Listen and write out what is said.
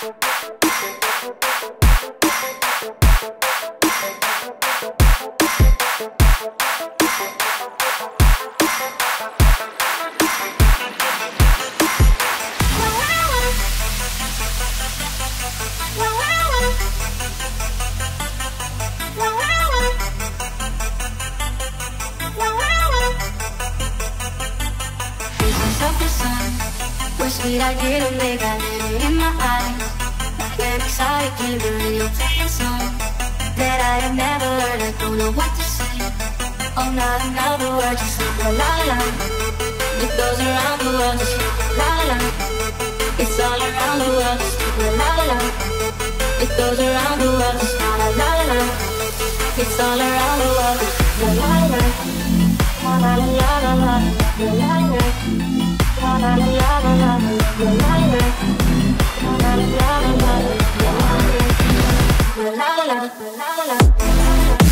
Wow. Sweet, I didn't make I lit in my eyes When excited, giving you a song That I have never heard, I don't know what to say. Oh, not another word, just like la la la. It goes around the world, just like la la. It's all around the world, just like la la. It goes around the world, just la la la. It's all around the world, la la la. La la La la la la la la la la la la la